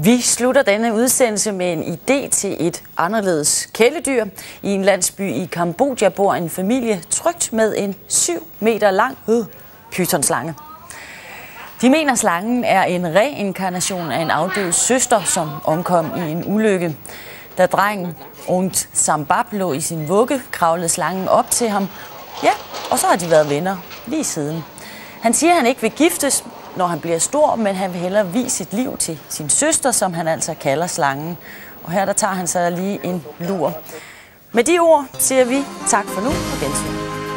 Vi slutter denne udsendelse med en idé til et anderledes kæledyr. I en landsby i Kambodja bor en familie trygt med en 7 meter lang øh, pythonslange. De mener, slangen er en reinkarnation af en afdød søster, som omkom i en ulykke. Da drengen Ungt Sambab lå i sin vugge, kravlede slangen op til ham. Ja, og så har de været venner lige siden. Han siger, at han ikke vil giftes, når han bliver stor, men han vil hellere vise sit liv til sin søster, som han altså kalder slangen. Og her der tager han så lige en lur. Med de ord siger vi tak for nu og gensyn.